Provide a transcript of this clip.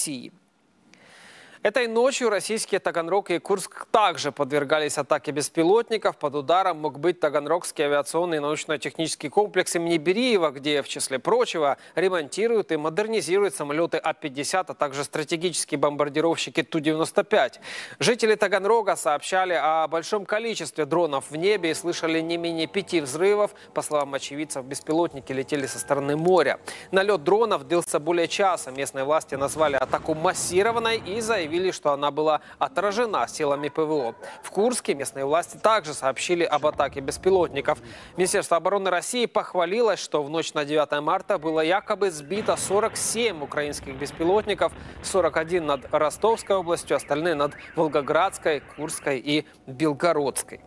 России. Этой ночью российские Таганрог и Курск также подвергались атаке беспилотников. Под ударом мог быть Таганрогский авиационный научно-технический комплекс имени Бериева, где, в числе прочего, ремонтируют и модернизируют самолеты А-50, а также стратегические бомбардировщики Ту-95. Жители Таганрога сообщали о большом количестве дронов в небе и слышали не менее пяти взрывов. По словам очевидцев, беспилотники летели со стороны моря. Налет дронов длился более часа. Местные власти назвали атаку массированной и заявили, заявили, что она была отражена силами ПВО. В Курске местные власти также сообщили об атаке беспилотников. Министерство обороны России похвалилось, что в ночь на 9 марта было якобы сбито 47 украинских беспилотников, 41 над Ростовской областью, остальные над Волгоградской, Курской и Белгородской.